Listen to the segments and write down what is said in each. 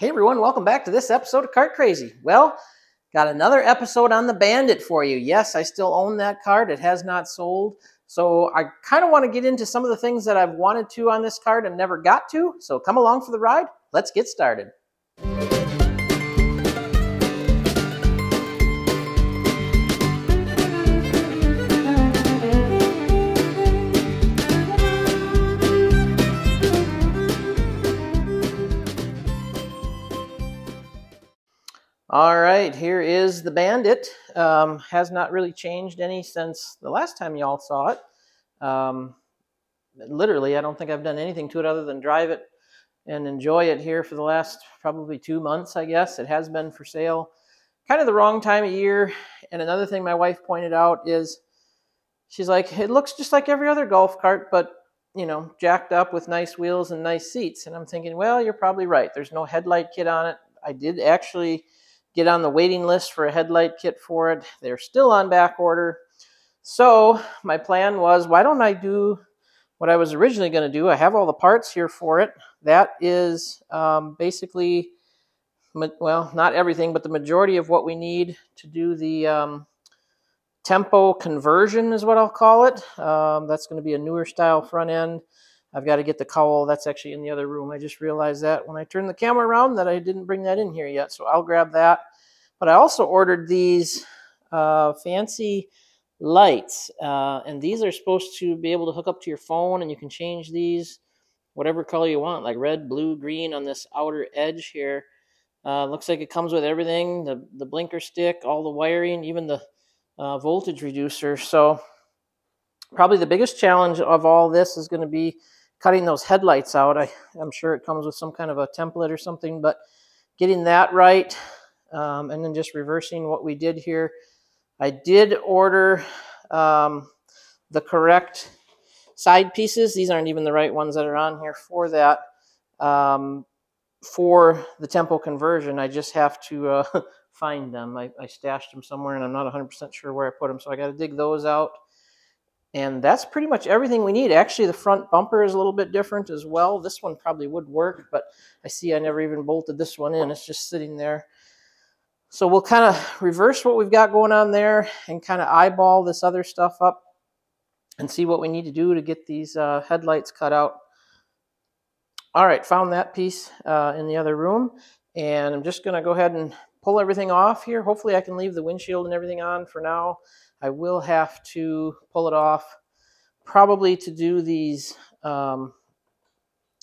Hey everyone, welcome back to this episode of Kart Krazy. Well, got another episode on the Bandit for you. Yes, I still own that card. It has not sold. So I kind of want to get into some of the things that I've wanted to on this card and never got to. So come along for the ride. Let's get started. All right, here is the Bandit. Um, has not really changed any since the last time y'all saw it. Um, literally, I don't think I've done anything to it other than drive it and enjoy it here for the last probably two months, I guess. It has been for sale. Kind of the wrong time of year. And another thing my wife pointed out is she's like, it looks just like every other golf cart, but you know, jacked up with nice wheels and nice seats. And I'm thinking, well, you're probably right. There's no headlight kit on it. I did actually get on the waiting list for a headlight kit for it. They're still on back order. So my plan was, why don't I do what I was originally going to do? I have all the parts here for it. That is um, basically, well, not everything, but the majority of what we need to do the um, tempo conversion is what I'll call it. Um, that's going to be a newer style front end. I've got to get the cowl. That's actually in the other room. I just realized that when I turned the camera around that I didn't bring that in here yet. So I'll grab that. But I also ordered these uh, fancy lights. Uh, and these are supposed to be able to hook up to your phone and you can change these whatever color you want, like red, blue, green on this outer edge here. Uh, looks like it comes with everything, the, the blinker stick, all the wiring, even the uh, voltage reducer. So probably the biggest challenge of all this is going to be cutting those headlights out. I, I'm sure it comes with some kind of a template or something, but getting that right um, and then just reversing what we did here. I did order um, the correct side pieces. These aren't even the right ones that are on here for that. Um, for the tempo conversion, I just have to uh, find them. I, I, stashed them somewhere and I'm not 100% sure where I put them, so I got to dig those out. And that's pretty much everything we need. Actually, the front bumper is a little bit different as well. This one probably would work, but I see I never even bolted this one in. It's just sitting there. So we'll kind of reverse what we've got going on there and kind of eyeball this other stuff up and see what we need to do to get these uh, headlights cut out. All right, found that piece uh, in the other room. And I'm just going to go ahead and pull everything off here. Hopefully I can leave the windshield and everything on for now. I will have to pull it off probably to do these um,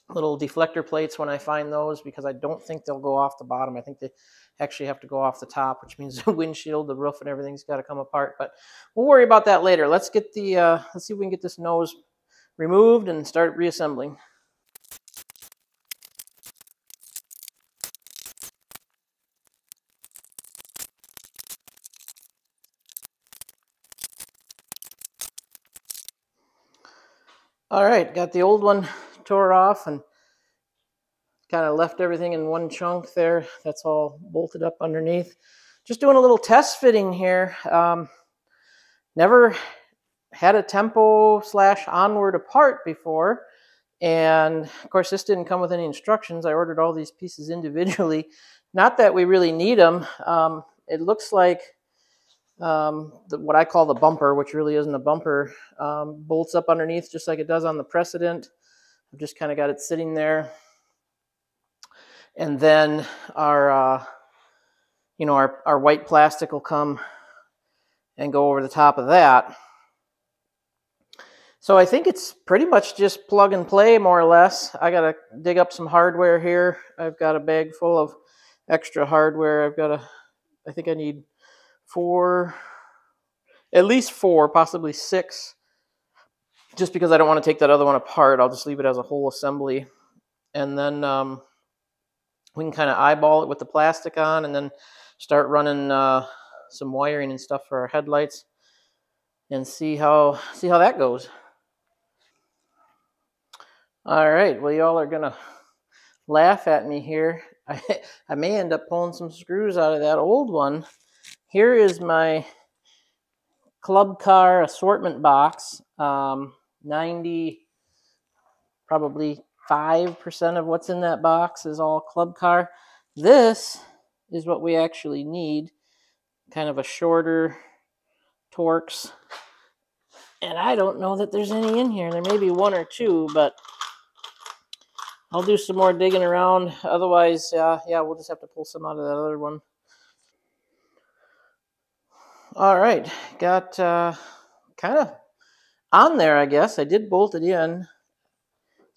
little deflector plates when I find those because I don't think they'll go off the bottom. I think they actually have to go off the top, which means the windshield, the roof, and everything's got to come apart. But we'll worry about that later. Let's get the uh, let's see if we can get this nose removed and start reassembling. All right, got the old one tore off and kind of left everything in one chunk there. That's all bolted up underneath. Just doing a little test fitting here. Um, never had a tempo slash onward apart before. And of course, this didn't come with any instructions. I ordered all these pieces individually. Not that we really need them. Um, it looks like um, the, what I call the bumper, which really isn't a bumper, um, bolts up underneath just like it does on the precedent. I've just kind of got it sitting there. And then our, uh, you know, our, our white plastic will come and go over the top of that. So I think it's pretty much just plug and play more or less. I got to dig up some hardware here. I've got a bag full of extra hardware. I've got a, I think I need four, at least four, possibly six. Just because I don't want to take that other one apart, I'll just leave it as a whole assembly. And then um, we can kind of eyeball it with the plastic on and then start running uh, some wiring and stuff for our headlights and see how see how that goes. All right, well y'all are gonna laugh at me here. I, I may end up pulling some screws out of that old one here is my club car assortment box. Um, 90, probably 5% of what's in that box is all club car. This is what we actually need, kind of a shorter Torx. And I don't know that there's any in here. There may be one or two, but I'll do some more digging around. Otherwise, uh, yeah, we'll just have to pull some out of that other one. All right, got uh, kind of on there, I guess. I did bolt it in,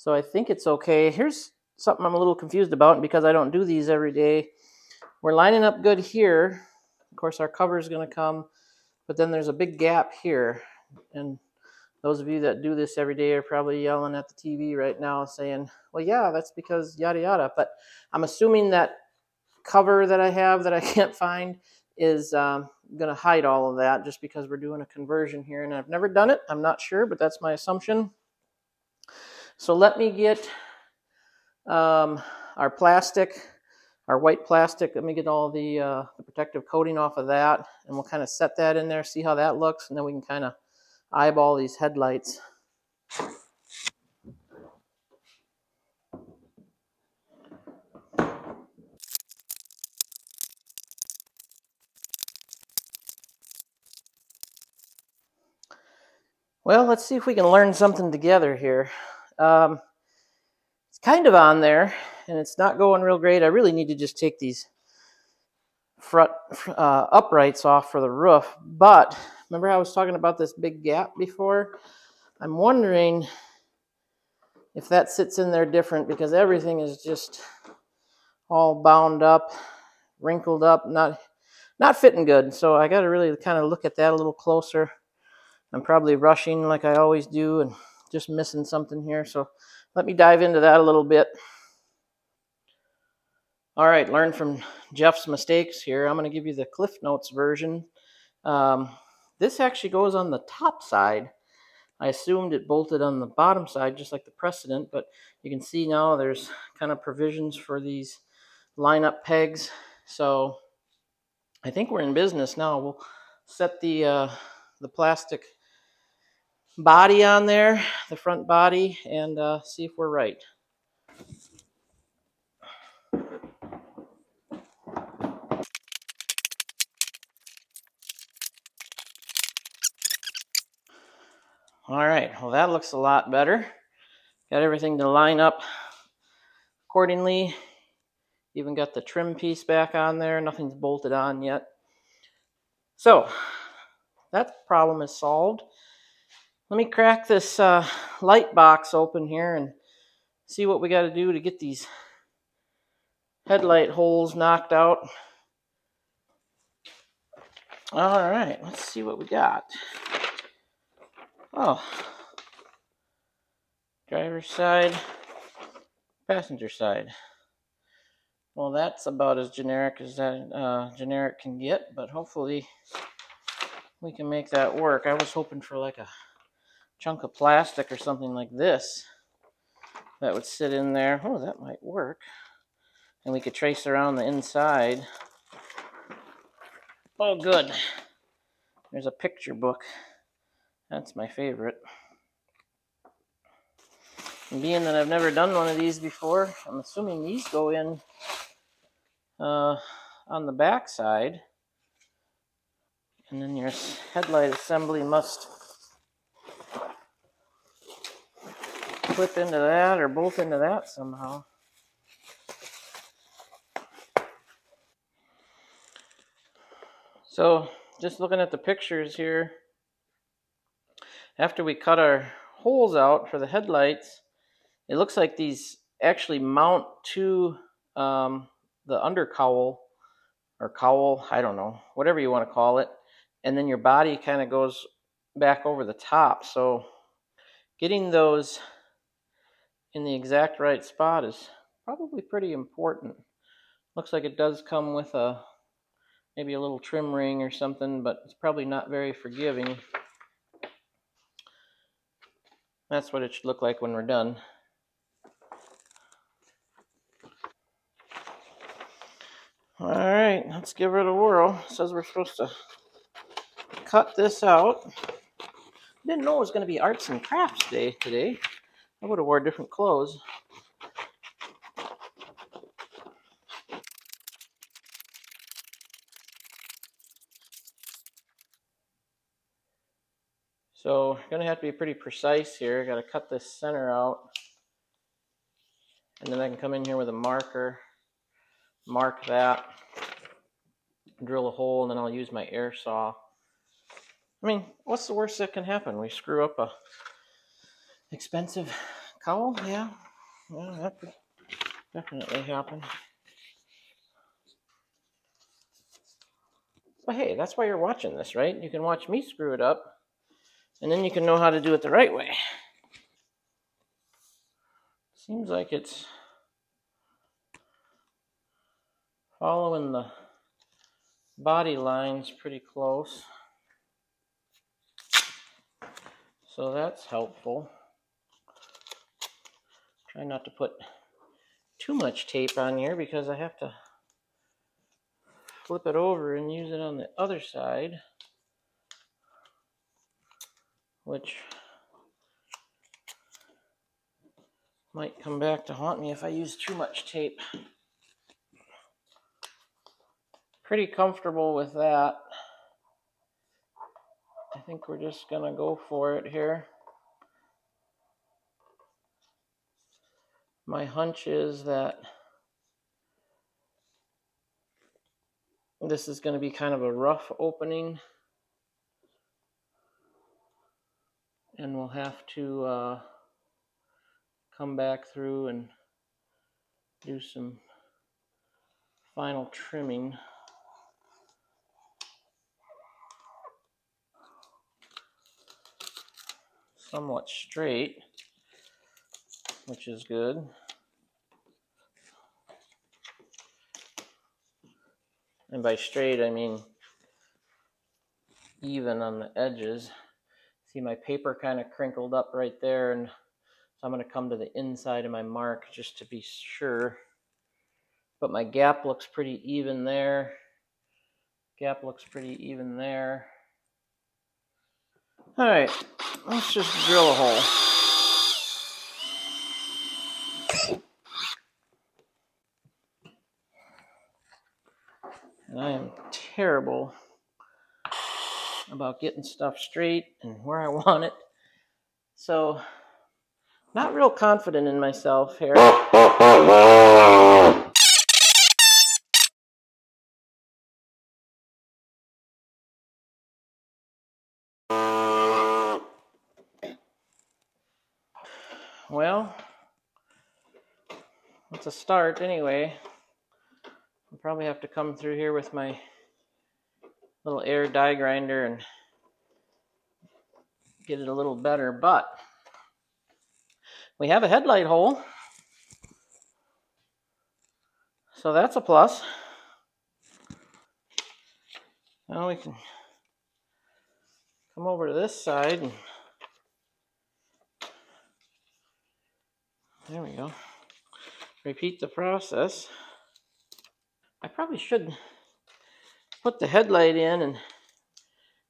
so I think it's okay. Here's something I'm a little confused about because I don't do these every day. We're lining up good here. Of course, our cover is going to come, but then there's a big gap here. And those of you that do this every day are probably yelling at the TV right now saying, well, yeah, that's because yada yada. But I'm assuming that cover that I have that I can't find is um, going to hide all of that just because we're doing a conversion here. And I've never done it. I'm not sure, but that's my assumption. So let me get um, our plastic, our white plastic. Let me get all the, uh, the protective coating off of that. And we'll kind of set that in there, see how that looks. And then we can kind of eyeball these headlights. Well, let's see if we can learn something together here. Um, it's kind of on there, and it's not going real great. I really need to just take these front uh, uprights off for the roof. But remember I was talking about this big gap before? I'm wondering if that sits in there different because everything is just all bound up, wrinkled up, not not fitting good. So I got to really kind of look at that a little closer. I'm probably rushing like I always do and just missing something here. So let me dive into that a little bit. All right, learn from Jeff's mistakes here. I'm going to give you the Cliff Notes version. Um, this actually goes on the top side. I assumed it bolted on the bottom side, just like the precedent, but you can see now there's kind of provisions for these lineup pegs. So I think we're in business now. We'll set the uh, the plastic body on there, the front body, and uh, see if we're right. All right, well, that looks a lot better. Got everything to line up accordingly. Even got the trim piece back on there. Nothing's bolted on yet. So that problem is solved. Let me crack this uh, light box open here and see what we got to do to get these headlight holes knocked out. All right, let's see what we got. Oh, driver's side, passenger side. Well, that's about as generic as that uh, generic can get, but hopefully we can make that work. I was hoping for like a chunk of plastic or something like this that would sit in there. Oh, that might work. And we could trace around the inside. Oh, good. There's a picture book. That's my favorite. And being that I've never done one of these before, I'm assuming these go in uh, on the back side. And then your headlight assembly must clip into that or bolt into that somehow. So just looking at the pictures here, after we cut our holes out for the headlights, it looks like these actually mount to um, the under cowl or cowl, I don't know, whatever you want to call it. And then your body kind of goes back over the top. So getting those in the exact right spot is probably pretty important. Looks like it does come with a maybe a little trim ring or something, but it's probably not very forgiving. That's what it should look like when we're done. All right, let's give it a whirl. It says we're supposed to cut this out. Didn't know it was going to be arts and crafts day today. I would have wore different clothes. So I'm gonna have to be pretty precise here. I gotta cut this center out. And then I can come in here with a marker, mark that, drill a hole, and then I'll use my air saw. I mean, what's the worst that can happen? We screw up a expensive cowl? Yeah, yeah that could definitely happen. But hey, that's why you're watching this, right? You can watch me screw it up, and then you can know how to do it the right way. Seems like it's following the body lines pretty close. So that's helpful. Try not to put too much tape on here because I have to flip it over and use it on the other side, which might come back to haunt me if I use too much tape. Pretty comfortable with that. I think we're just going to go for it here. My hunch is that this is going to be kind of a rough opening. And we'll have to uh, come back through and do some final trimming. Somewhat straight, which is good. And by straight, I mean even on the edges. See my paper kind of crinkled up right there and so I'm going to come to the inside of my mark just to be sure. But my gap looks pretty even there. Gap looks pretty even there. All right, let's just drill a hole. And I am terrible about getting stuff straight and where I want it. So not real confident in myself here. Well, it's a start anyway. Probably have to come through here with my little air die grinder and get it a little better, but we have a headlight hole. So that's a plus. Now we can come over to this side and there we go. Repeat the process. I probably should put the headlight in and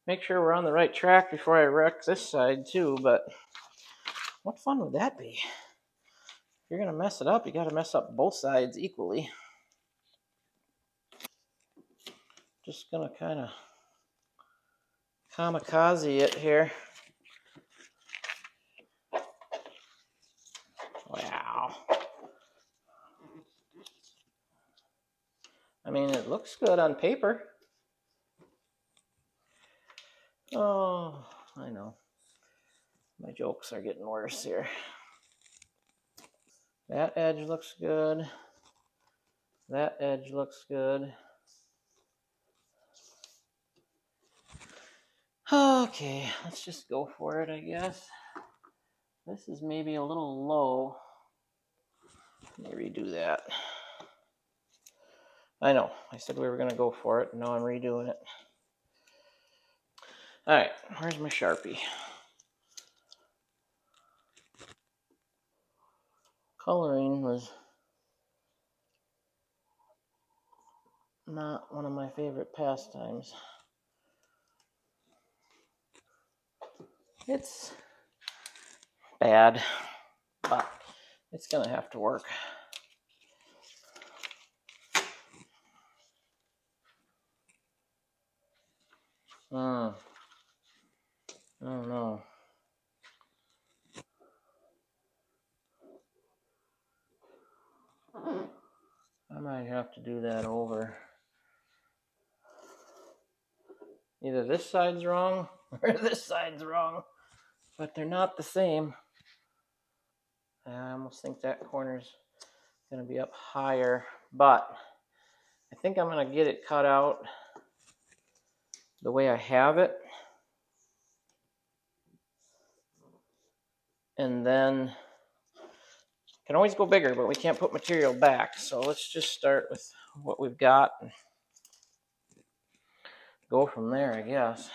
make sure we're on the right track before I wreck this side too, but what fun would that be? If you're going to mess it up, you got to mess up both sides equally. Just going to kind of kamikaze it here. I mean, it looks good on paper. Oh, I know. My jokes are getting worse here. That edge looks good. That edge looks good. Okay, let's just go for it, I guess. This is maybe a little low. Let me redo that. I know, I said we were going to go for it. Now I'm redoing it. All right, where's my Sharpie? coloring was not one of my favorite pastimes. It's bad, but it's going to have to work. Mm. I don't know. I might have to do that over. Either this side's wrong or this side's wrong, but they're not the same. I almost think that corner's going to be up higher, but I think I'm going to get it cut out the way I have it. And then can always go bigger, but we can't put material back. So let's just start with what we've got and go from there, I guess.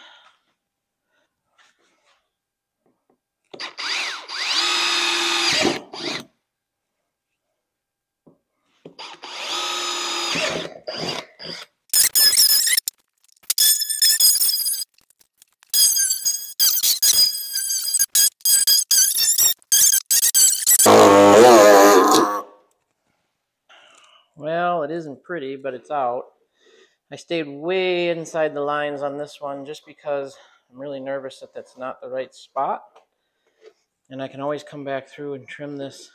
Isn't pretty, but it's out. I stayed way inside the lines on this one just because I'm really nervous that that's not the right spot. And I can always come back through and trim this.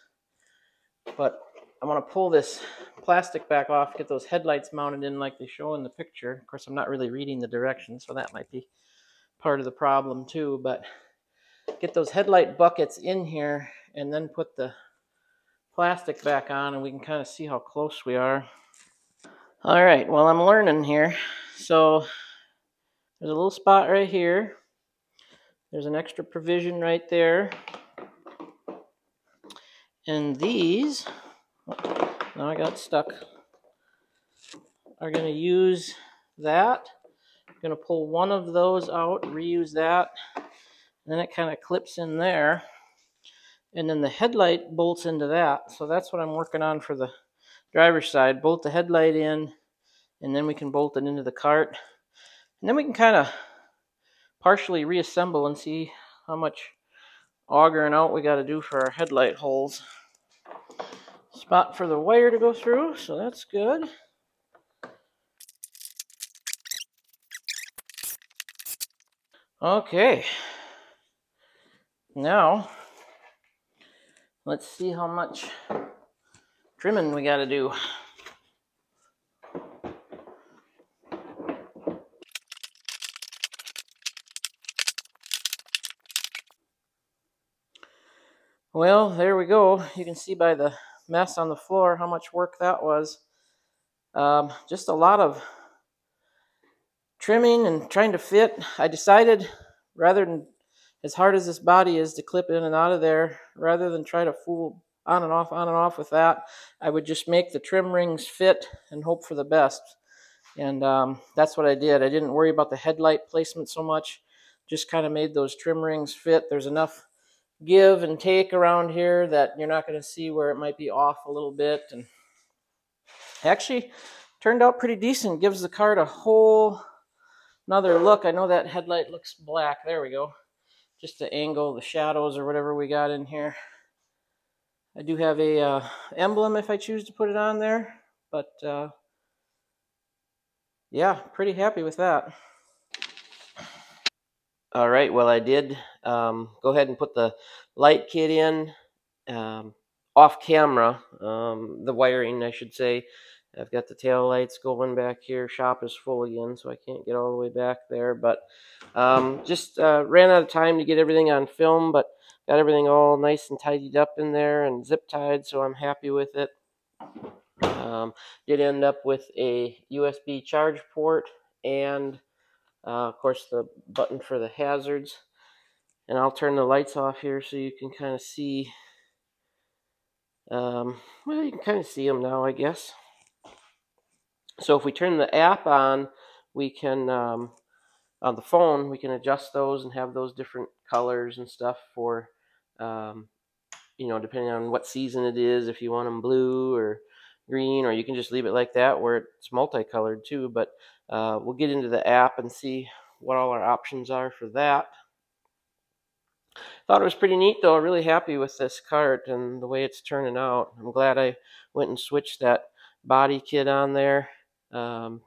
But I want to pull this plastic back off, get those headlights mounted in like they show in the picture. Of course, I'm not really reading the directions, so that might be part of the problem too. But get those headlight buckets in here and then put the plastic back on and we can kind of see how close we are. All right, well, I'm learning here. So there's a little spot right here. There's an extra provision right there. And these, now I got stuck, are going to use that. I'm going to pull one of those out, reuse that. And then it kind of clips in there. And then the headlight bolts into that. So that's what I'm working on for the driver's side. Bolt the headlight in, and then we can bolt it into the cart. And then we can kind of partially reassemble and see how much augering out we got to do for our headlight holes. Spot for the wire to go through, so that's good. Okay. Now, let's see how much trimming we got to do. Well, there we go. You can see by the mess on the floor how much work that was. Um, just a lot of trimming and trying to fit. I decided rather than as hard as this body is to clip in and out of there, rather than try to fool on and off, on and off with that, I would just make the trim rings fit and hope for the best. And um, that's what I did. I didn't worry about the headlight placement so much, just kind of made those trim rings fit. There's enough give and take around here that you're not going to see where it might be off a little bit. And actually turned out pretty decent. Gives the cart a whole another look. I know that headlight looks black. There we go. Just to angle the shadows or whatever we got in here. I do have a uh, emblem if I choose to put it on there, but uh, yeah, pretty happy with that. All right, well, I did um, go ahead and put the light kit in um, off camera, um, the wiring, I should say. I've got the tail lights going back here. Shop is full again, so I can't get all the way back there. But um, just uh, ran out of time to get everything on film, but got everything all nice and tidied up in there and zip tied, so I'm happy with it. Um, did end up with a USB charge port and uh, of course, the button for the hazards. And I'll turn the lights off here so you can kind of see. Um, well, you can kind of see them now, I guess. So if we turn the app on, we can, um, on the phone, we can adjust those and have those different colors and stuff for, um, you know, depending on what season it is, if you want them blue or green, or you can just leave it like that where it's multicolored too. But uh, we'll get into the app and see what all our options are for that. Thought it was pretty neat though. Really happy with this cart and the way it's turning out. I'm glad I went and switched that body kit on there. Um,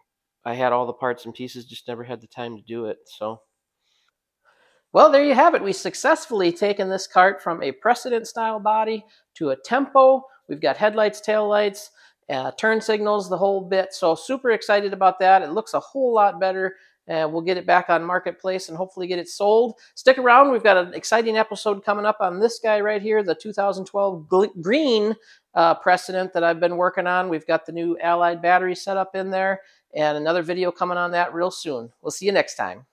I had all the parts and pieces, just never had the time to do it. So Well, there you have it. We successfully taken this cart from a precedent style body to a tempo. We've got headlights, taillights, uh, turn signals, the whole bit. So super excited about that. It looks a whole lot better. And we'll get it back on marketplace and hopefully get it sold. Stick around. We've got an exciting episode coming up on this guy right here, the 2012 green uh, precedent that I've been working on. We've got the new Allied battery set up in there and another video coming on that real soon. We'll see you next time.